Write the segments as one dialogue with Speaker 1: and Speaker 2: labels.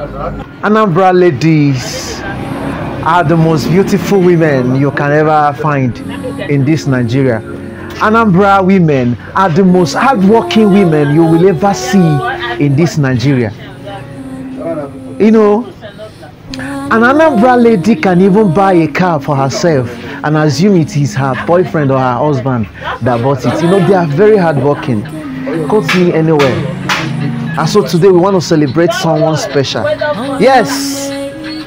Speaker 1: Anambra ladies are the most beautiful women you can ever find in this Nigeria. Anambra women are the most hardworking women you will ever see in this Nigeria. You know, an Anambra lady can even buy a car for herself and assume it is her boyfriend or her husband that bought it. You know, they are very hardworking. Go to me anywhere. And so today we want to celebrate someone special. Yes,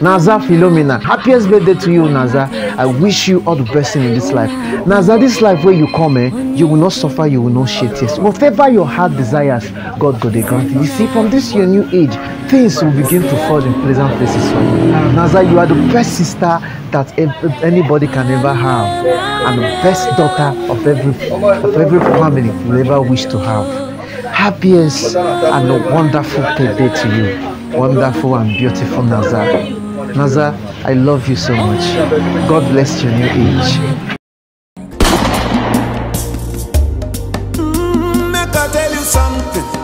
Speaker 1: Naza Philomena. Happiest birthday to you, Naza. I wish you all the best in this life. Naza, this life where you come, eh, you will not suffer, you will not shed tears. Whatever your heart desires, God they grant you. You see, from this your new age, things will begin to fall in pleasant places for you. Naza, you are the best sister that anybody can ever have, and the best daughter of every of every family will ever wish to have. Happiest and a wonderful birthday to you. Wonderful and beautiful Naza. Naza, I love you so much. God bless your new age.
Speaker 2: Mm, make I tell you something.